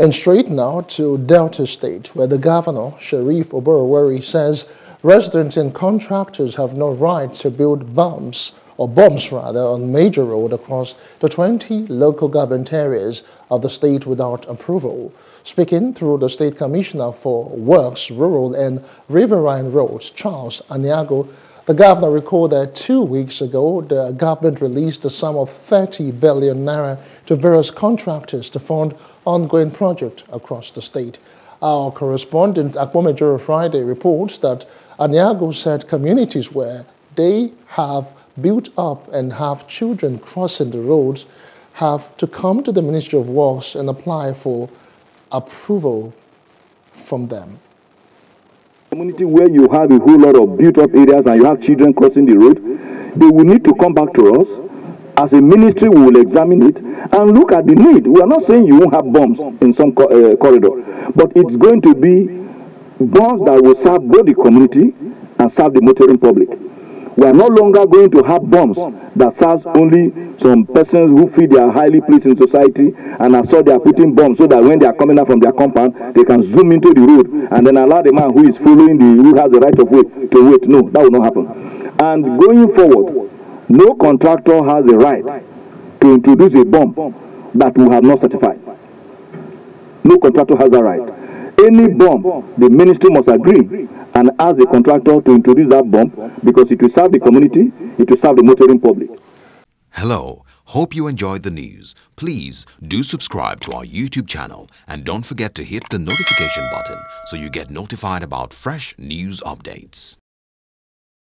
And straight now to Delta State, where the governor, Sheriff Oborevwori, says residents and contractors have no right to build bombs, or bombs rather, on major road across the 20 local government areas of the state without approval. Speaking through the State Commissioner for Works, Rural and Riverine Roads, Charles Aniagwu, the governor recalled that two weeks ago, the government released a sum of 30 billion naira to various contractors to fund ongoing projects across the state. Our correspondent, Akpomejoro Friday, reports that Aniagwu said communities where they have built up and have children crossing the roads have to come to the Ministry of Works and apply for approval from them. Community where you have a whole lot of built up areas and you have children crossing the road, they will need to come back to us as a ministry, we will examine it and look at the need. We are not saying you won't have bombs in some co uh, corridor, but it's going to be bombs that will serve both the community and serve the motoring public. We are no longer going to have bombs that serves only some persons who feel they are highly placed in society and I saw they are putting bombs so that when they are coming out from their compound, they can zoom into the road and then allow the man who is following the who has the right of way to wait. No, that will not happen. And going forward, no contractor has the right to introduce a bomb that we have not certified. No contractor has that right. Any bomb, the ministry must agree and ask the contractor to introduce that bomb because it will serve the community, it will serve the motoring public. Hello. Hope you enjoyed the news. Please do subscribe to our YouTube channel and don't forget to hit the notification button so you get notified about fresh news updates.